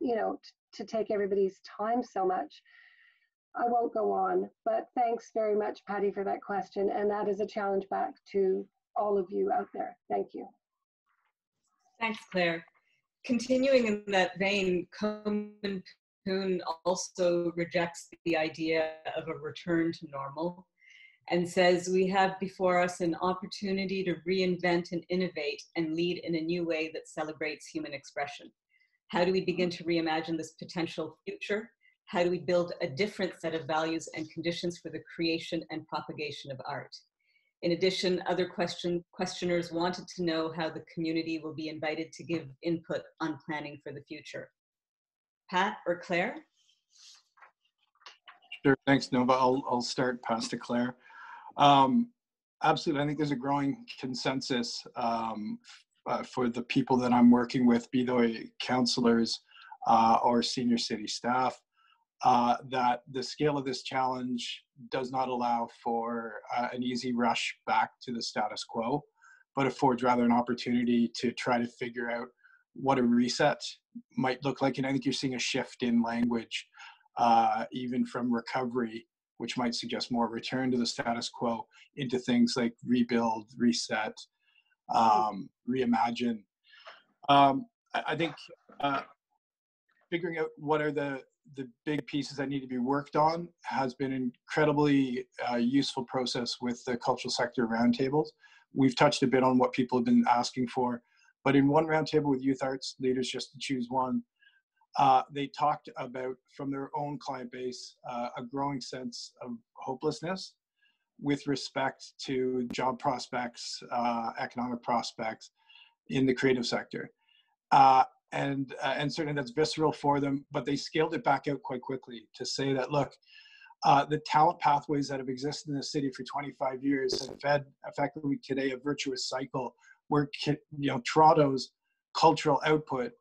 you know, t- to take everybody's time so much. I won't go on, but thanks very much, Patty, for that question. And that is a challenge back to all of you out there. Thank you. Thanks, Claire. Continuing in that vein, Komen Poon also rejects the idea of a return to normal and says we have before us an opportunity to reinvent and innovate and lead in a new way that celebrates human expression. How do we begin to reimagine this potential future? How do we build a different set of values and conditions for the creation and propagation of art? In addition, other question, questioners wanted to know how the community will be invited to give input on planning for the future. Pat or Claire? Sure, thanks Nova. I'll, I'll start past to Claire. Um, absolutely, I think there's a growing consensus um, uh, for the people that I'm working with, be they counselors uh, or senior city staff, uh, that the scale of this challenge does not allow for uh, an easy rush back to the status quo, but affords rather an opportunity to try to figure out what a reset might look like. And I think you're seeing a shift in language, uh, even from recovery, which might suggest more return to the status quo, into things like rebuild, reset, um, reimagine. Um, I, I, think uh, figuring out what are the the big pieces that need to be worked on has been an incredibly uh, useful process with the cultural sector roundtables. We've touched a bit on what people have been asking for, but in one roundtable with youth arts leaders, just to choose one, uh, they talked about from their own client base uh, a growing sense of hopelessness with respect to job prospects, uh, economic prospects in the creative sector. And, uh, and certainly that's visceral for them, but they scaled it back out quite quickly to say that, look, uh, the talent pathways that have existed in the city for 25 years have fed effectively today a virtuous cycle where you know Toronto's cultural output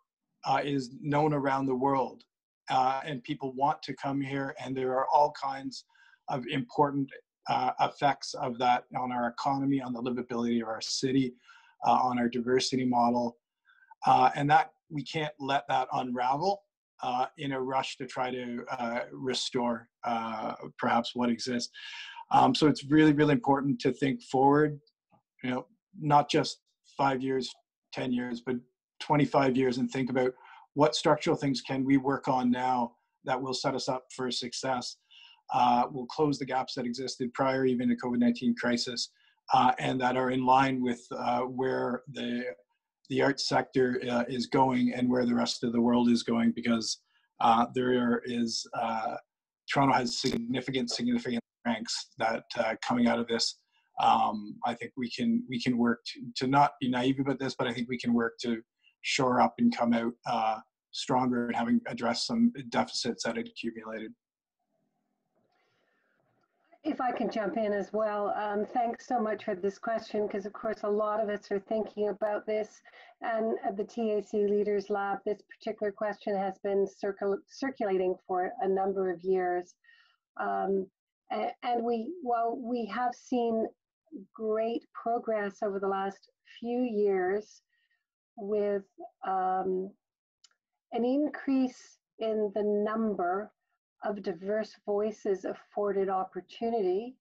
uh, is known around the world, uh, and people want to come here, and there are all kinds of important uh, effects of that on our economy, on the livability of our city, uh, on our diversity model, uh, and that we can't let that unravel uh, in a rush to try to uh, restore uh, perhaps what exists. Um, so it's really, really important to think forward, you know, not just five years, 10 years, but 25 years and think about what structural things can we work on now that will set us up for success. Uh, will close the gaps that existed prior even to COVID-19 crisis uh, and that are in line with uh, where the the arts sector uh, is going and where the rest of the world is going because uh, there is uh, Toronto has significant significant ranks that uh, coming out of this. Um, I think we can we can work to, to, not be naive about this, but I think we can work to shore up and come out uh, stronger and having addressed some deficits that had accumulated. If I can jump in as well, um, thanks so much for this question because, of course, a lot of us are thinking about this. And at the TAC Leaders Lab, this particular question has been circul circulating for a number of years. Um, and, and we, while we have seen great progress over the last few years with um, an increase in the number of diverse voices afforded opportunity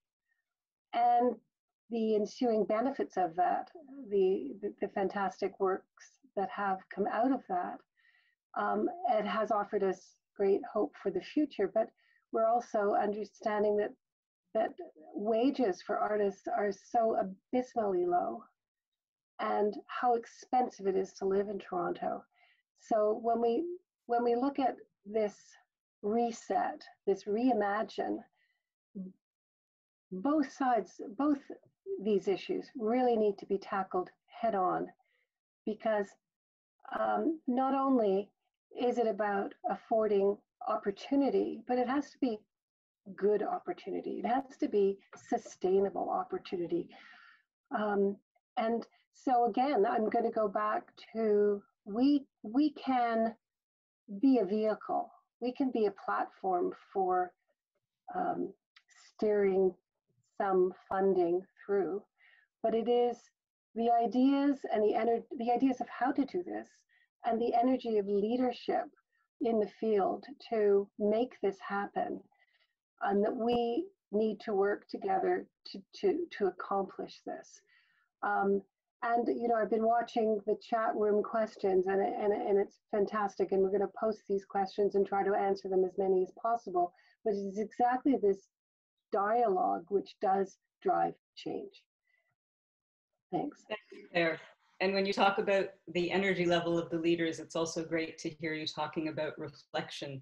and the ensuing benefits of that, the, the, the fantastic works that have come out of that. Um, it has offered us great hope for the future, but we're also understanding that that wages for artists are so abysmally low and how expensive it is to live in Toronto. So when we when we look at this reset, this reimagine, both sides, both these issues really need to be tackled head on because um, not only is it about affording opportunity, but it has to be good opportunity. It has to be sustainable opportunity. Um, and so again, I'm going to go back to we we can be a vehicle we can be a platform for um, steering some funding through, but it is the ideas and the ener- the ideas of how to do this and the energy of leadership in the field to make this happen and that we need to work together to, to, to accomplish this. Um, and you know i've been watching the chat room questions and, and, and it's fantastic and we're going to post these questions and try to answer them as many as possible but it's exactly this dialogue which does drive change. Thanks. Thank you, Claire. and when you talk about the energy level of the leaders it's also great to hear you talking about reflection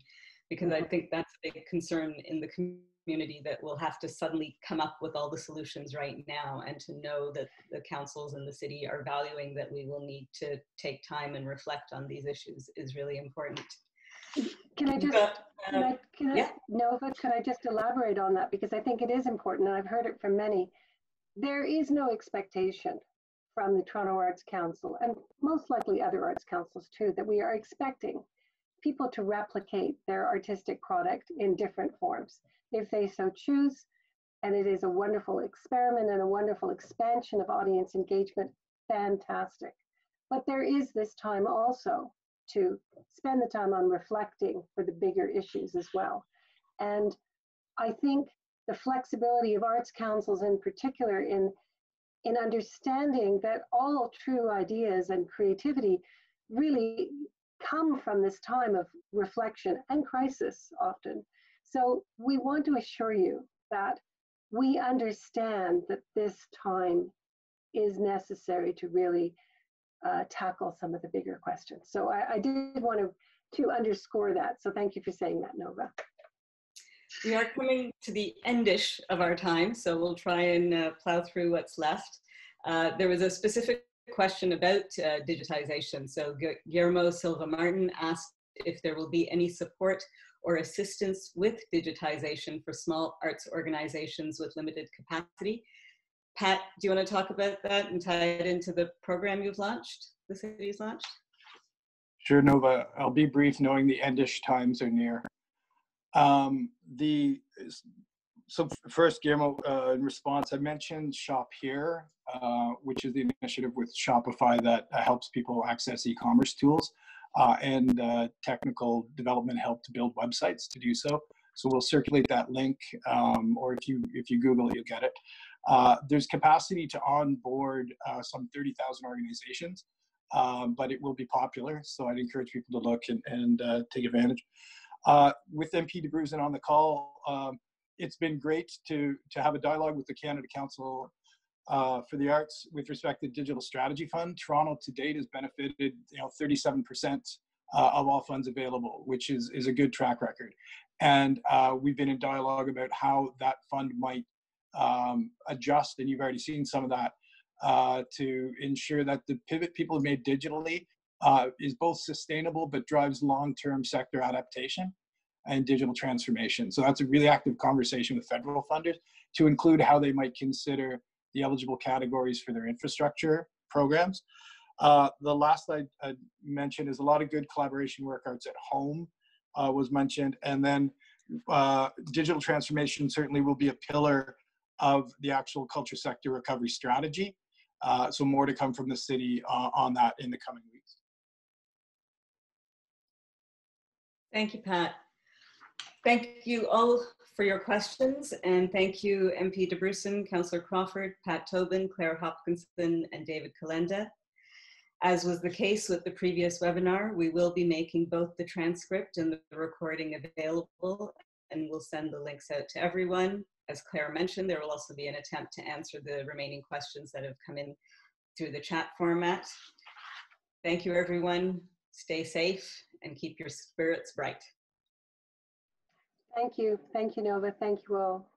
because i mm-hmm. think that's a big concern in the community that we'll have to suddenly come up with all the solutions right now and to know that the councils and the city are valuing that we will need to take time and reflect on these issues is really important. Can I just, but, uh, can I, can I, yeah. Nova, could I just elaborate on that? Because I think it is important and I've heard it from many. There is no expectation from the Toronto Arts Council and most likely other arts councils too, that we are expecting people to replicate their artistic product in different forms if they so choose. And it is a wonderful experiment and a wonderful expansion of audience engagement. fantastic. But there is this time also to spend the time on reflecting for the bigger issues as well. And I think the flexibility of arts councils in particular in in understanding that all true ideas and creativity really come from this time of reflection and crisis often. So we want to assure you that we understand that this time is necessary to really uh, tackle some of the bigger questions. So I, I did want to, to underscore that. So thank you for saying that, Nova. We are coming to the endish of our time, so we'll try and uh, plow through what's left. Uh, there was a specific question about uh, digitization. So Guillermo Silva Martin asked if there will be any support or assistance with digitization for small arts organizations with limited capacity. Pat, do you want to talk about that and tie it into the program you've launched, the city's launched? Sure, Nova. I'll be brief knowing the endish times are near. Um, the so first, Guillermo, uh, in response, I mentioned Shop Here, uh, which is the initiative with Shopify that uh, helps people access e-commerce tools uh, and uh, technical development help to build websites to do so. So we'll circulate that link, um, or if you if you Google it, you'll get it. Uh, there's capacity to onboard some 30,000 organizations, um, but it will be popular. So I'd encourage people to look and, and take advantage. with MP Dabrusin on the call, um, it's been great to to have a dialogue with the Canada Council uh, for the Arts with respect to Digital Strategy Fund. Toronto to date has benefited, you know, 37% uh, of all funds available, which is is a good track record. And uh, we've been in dialogue about how that fund might um, adjust, and you've already seen some of that uh, to ensure that the pivot people have made digitally uh, is both sustainable but drives long-term sector adaptation and digital transformation. So that's a really active conversation with federal funders to include how they might consider the eligible categories for their infrastructure programs. Uh, the last I, I, mentioned is a lot of good collaboration work arts at home uh, was mentioned. And then uh, digital transformation certainly will be a pillar of the actual culture sector recovery strategy. Uh, so more to come from the city uh, on that in the coming weeks. Thank you, Pat. Thank you all for your questions and thank you MP Dabrusin, Councillor Crawford, Pat Tobin, Claire Hopkinson and David Kalenda. As was the case with the previous webinar, we will be making both the transcript and the recording available and we'll send the links out to everyone. As Claire mentioned, there will also be an attempt to answer the remaining questions that have come in through the chat format. Thank you everyone. Stay safe and keep your spirits bright. Thank you. Thank you, Nova. Thank you all.